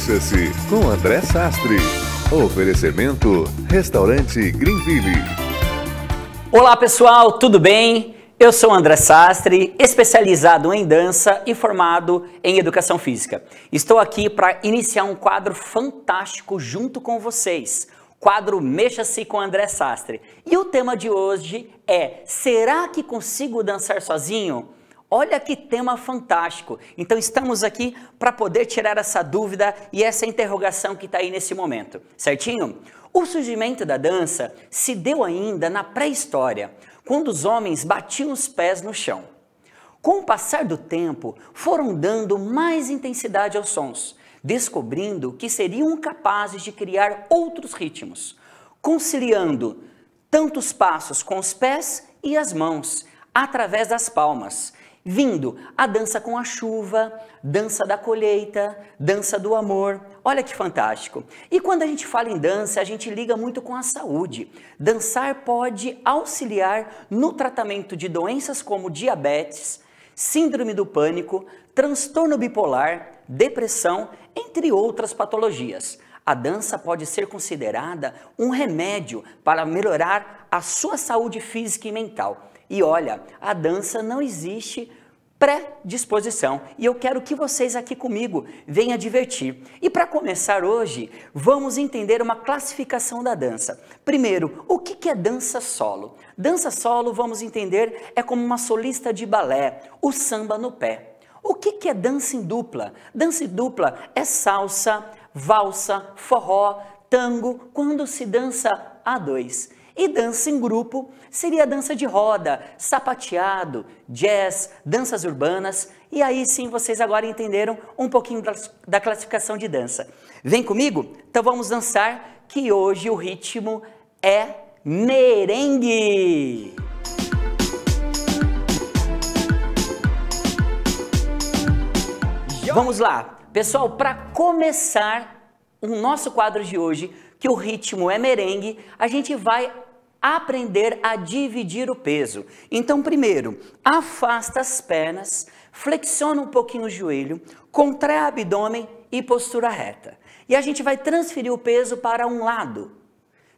Mexa-se com André Sastre. Oferecimento Restaurante Greenville. Olá pessoal, tudo bem? Eu sou André Sastre, especializado em dança e formado em educação física. Estou aqui para iniciar um quadro fantástico junto com vocês. Quadro Mexa-se com André Sastre. E o tema de hoje é: será que consigo dançar sozinho? Olha que tema fantástico! Então estamos aqui para poder tirar essa dúvida e essa interrogação que está aí nesse momento, certinho? O surgimento da dança se deu ainda na pré-história, quando os homens batiam os pés no chão. Com o passar do tempo, foram dando mais intensidade aos sons, descobrindo que seriam capazes de criar outros ritmos, conciliando tantos passos com os pés e as mãos, através das palmas vindo a dança com a chuva, dança da colheita, dança do amor. Olha que fantástico. E quando a gente fala em dança, a gente liga muito com a saúde. Dançar pode auxiliar no tratamento de doenças como diabetes, síndrome do pânico, transtorno bipolar, depressão, entre outras patologias. A dança pode ser considerada um remédio para melhorar a sua saúde física e mental. E olha, a dança não existe predisposição. E eu quero que vocês aqui comigo venham divertir. E para começar hoje, vamos entender uma classificação da dança. Primeiro, o que é dança solo? Dança solo, vamos entender, é como uma solista de balé, o samba no pé. O que é dança em dupla? Dança em dupla é salsa, valsa, forró, tango, quando se dança a dois. E dança em grupo seria dança de roda, sapateado, jazz, danças urbanas. E aí sim vocês agora entenderam um pouquinho da classificação de dança. Vem comigo? Então vamos dançar, que hoje o ritmo é merengue. Vamos lá, pessoal, para começar o nosso quadro de hoje, que o ritmo é merengue, a gente vai aprender a dividir o peso. Então, primeiro, afasta as pernas, flexiona um pouquinho o joelho, contrai o abdômen e postura reta. E a gente vai transferir o peso para um lado.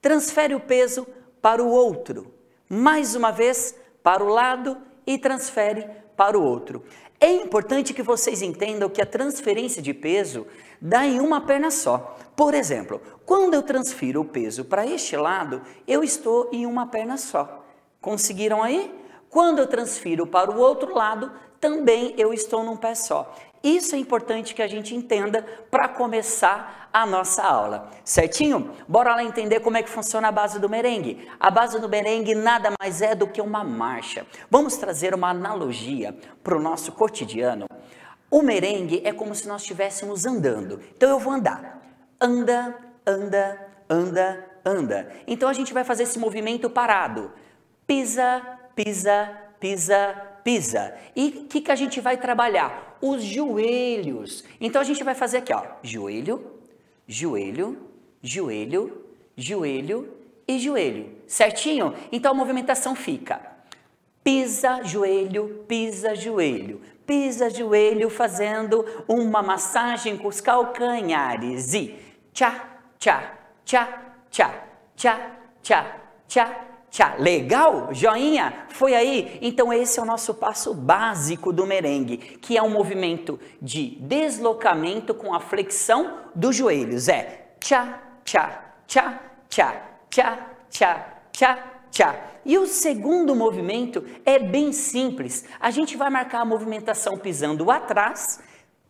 Transfere o peso para o outro. Mais uma vez, para o lado e transfere para o outro. É importante que vocês entendam que a transferência de peso dá em uma perna só. Por exemplo, quando eu transfiro o peso para este lado, eu estou em uma perna só. Conseguiram aí? Quando eu transfiro para o outro lado, também eu estou num pé só. Isso é importante que a gente entenda para começar a nossa aula, certinho? Bora lá entender como é que funciona a base do merengue. A base do merengue nada mais é do que uma marcha. Vamos trazer uma analogia para o nosso cotidiano. O merengue é como se nós estivéssemos andando. Então eu vou andar. Anda, anda, anda, anda. Então a gente vai fazer esse movimento parado. Pisa, pisa, pisa, pisa. E o que, que a gente vai trabalhar? Os joelhos. Então a gente vai fazer aqui, ó. Joelho, joelho, joelho, joelho e joelho. Certinho? Então a movimentação fica pisa, joelho, pisa, joelho. Pisa, joelho, fazendo uma massagem com os calcanhares. E tchá, tchá, tchá, tchá, tchá, tchá, tchá, tchá. Legal? Joinha? Foi aí? Então esse é o nosso passo básico do merengue, que é um movimento de deslocamento com a flexão dos joelhos. É tchá, tchá, tchá, tchá, tchá, tchá, tchá, tchá. E o segundo movimento é bem simples. A gente vai marcar a movimentação pisando atrás,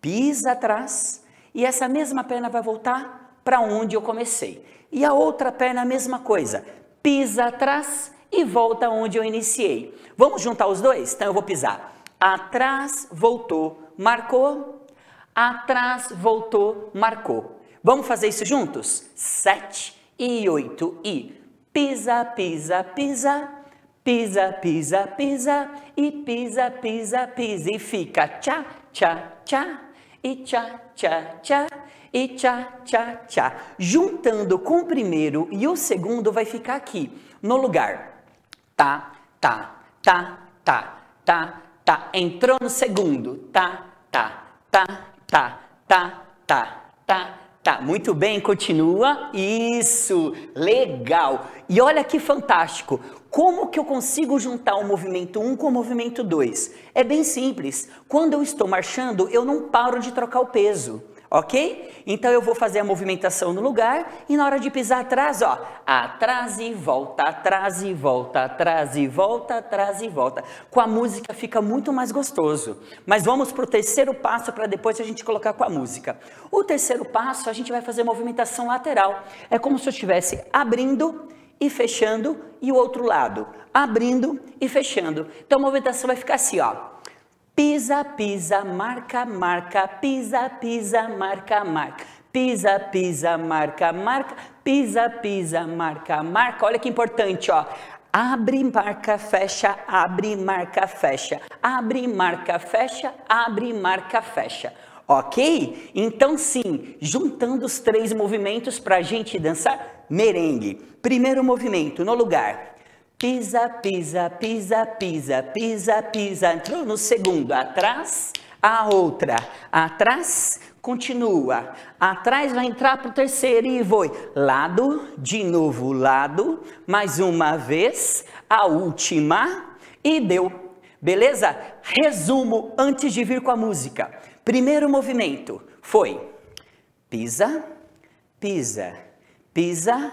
pisa atrás, e essa mesma perna vai voltar para onde eu comecei. E a outra perna a mesma coisa, pisa atrás e volta onde eu iniciei. Vamos juntar os dois? Então eu vou pisar atrás, voltou, marcou, atrás, voltou, marcou. Vamos fazer isso juntos? Sete e oito e pisa, pisa, pisa, pisa, pisa, pisa e pisa, pisa, pisa e fica tchá, tchá, tchá e tchá, tchá, tchá e tchá, tchá, tchá. Juntando com o primeiro e o segundo vai ficar aqui, no lugar. Tá, tá, tá, tá, tá, tá. Entrou no segundo. Tá, tá, tá, tá, tá, tá, tá, tá. Muito bem, continua. Isso, legal. E olha que fantástico. Como que eu consigo juntar o movimento 1 com o movimento 2? É bem simples. Quando eu estou marchando, eu não paro de trocar o peso ok? Então eu vou fazer a movimentação no lugar e na hora de pisar atrás, ó, atrás e volta, atrás e volta, atrás e volta, atrás e volta. Com a música fica muito mais gostoso. Mas vamos para o terceiro passo para depois a gente colocar com a música. O terceiro passo a gente vai fazer movimentação lateral. É como se eu estivesse abrindo e fechando e o outro lado, abrindo e fechando. Então a movimentação vai ficar assim, ó. Pisa, pisa, marca, marca, pisa, pisa, marca, marca. Pisa, pisa, marca, marca, pisa, pisa, marca, marca. Olha que importante, ó. Abre, marca, fecha, abre, marca, fecha. Abre, marca, fecha, abre, marca, fecha. Ok? Então, sim, juntando os três movimentos para a gente dançar merengue. Primeiro movimento, no lugar. Pisa, pisa, pisa, pisa, pisa, pisa. Entrou no segundo. Atrás, a outra. Atrás, continua. Atrás vai entrar para o terceiro e foi. Lado, de novo, lado. Mais uma vez. A última. E deu. Beleza? Resumo antes de vir com a música. Primeiro movimento foi pisa, pisa, pisa,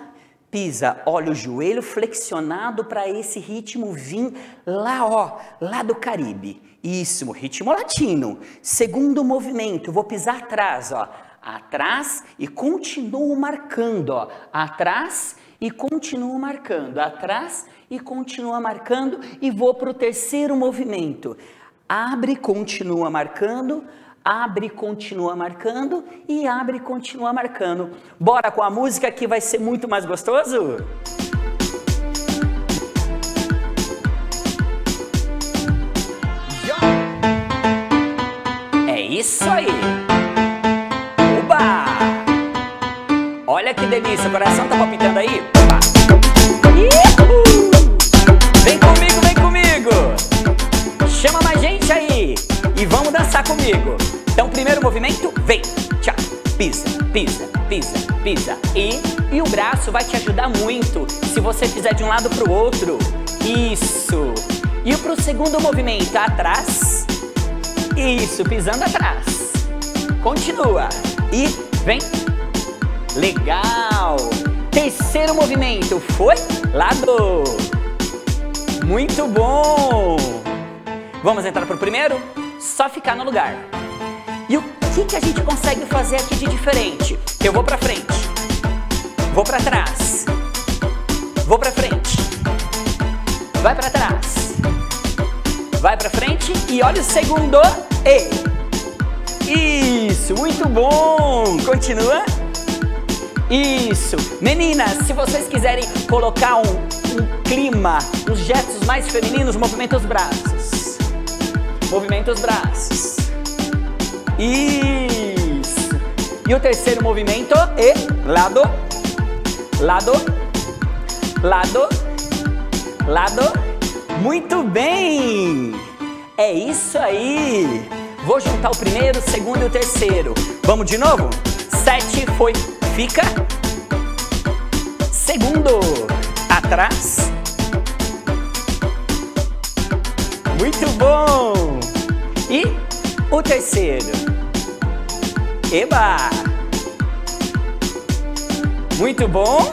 pisa, olha o joelho flexionado para esse ritmo vir lá, ó, lá do Caribe. Isso, ritmo latino. Segundo movimento, vou pisar atrás, ó, atrás e continuo marcando, ó, atrás e continuo marcando, atrás e continua marcando e vou para o terceiro movimento. Abre, continua marcando, Abre e continua marcando e abre e continua marcando. Bora com a música que vai ser muito mais gostoso? É isso aí! Oba! Olha que delícia, o coração tá palpitando aí? Vem comigo, vem comigo! Chama mais gente aí! E vamos dançar comigo! Movimento, vem, tchau, pisa, pisa, pisa, pisa. E, e o braço vai te ajudar muito se você fizer de um lado para o outro. Isso. E para o segundo movimento, atrás. Isso, pisando atrás. Continua. E vem. Legal. Terceiro movimento, foi? Lado. Muito bom. Vamos entrar para o primeiro? Só ficar no lugar. E o que, que a gente consegue fazer aqui de diferente? Eu vou para frente, vou para trás, vou para frente, vai para trás, vai para frente e olha o segundo e isso, muito bom. Continua. Isso. Meninas, se vocês quiserem colocar um, um clima, uns gestos mais femininos, movimenta os braços. Movimenta os braços. Isso. E o terceiro movimento é lado, lado, lado, lado. Muito bem. É isso aí. Vou juntar o primeiro, o segundo e o terceiro. Vamos de novo? Sete, foi, fica. Segundo, atrás. Muito bom. E o terceiro. Eba! Muito bom?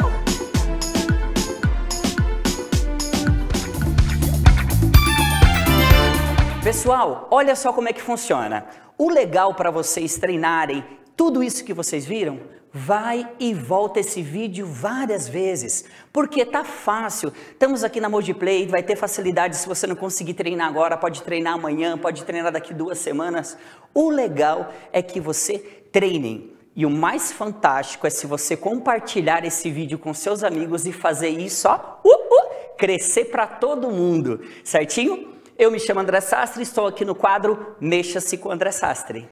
Pessoal, olha só como é que funciona. O legal para vocês treinarem tudo isso que vocês viram, vai e volta esse vídeo várias vezes, porque tá fácil. Estamos aqui na Mojiplay, vai ter facilidade se você não conseguir treinar agora, pode treinar amanhã, pode treinar daqui duas semanas. O legal é que você treinem. E o mais fantástico é se você compartilhar esse vídeo com seus amigos e fazer isso, ó, uh, uh, crescer para todo mundo, certinho? Eu me chamo André Sastre estou aqui no quadro Mexa-se com André Sastre.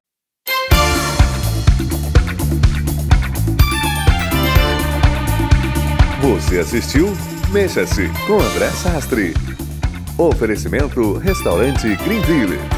Você assistiu Mexa-se com André Sastre. Oferecimento Restaurante Greenville.